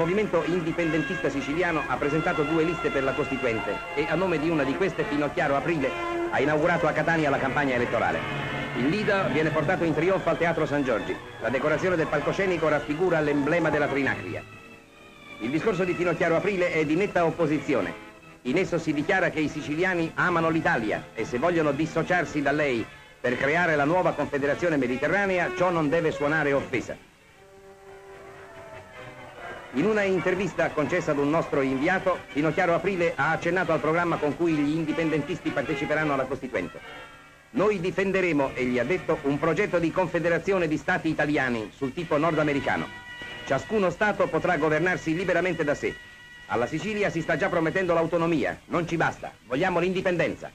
movimento indipendentista siciliano ha presentato due liste per la Costituente e a nome di una di queste Finocchiaro Aprile ha inaugurato a Catania la campagna elettorale. Il leader viene portato in trionfo al Teatro San Giorgi. La decorazione del palcoscenico raffigura l'emblema della Trinacria. Il discorso di Finocchiaro Aprile è di netta opposizione. In esso si dichiara che i siciliani amano l'Italia e se vogliono dissociarsi da lei per creare la nuova Confederazione Mediterranea, ciò non deve suonare offesa. In una intervista concessa ad un nostro inviato, Finocchiaro Aprile ha accennato al programma con cui gli indipendentisti parteciperanno alla Costituente. Noi difenderemo, egli ha detto, un progetto di confederazione di stati italiani sul tipo nordamericano. Ciascuno Stato potrà governarsi liberamente da sé. Alla Sicilia si sta già promettendo l'autonomia, non ci basta, vogliamo l'indipendenza.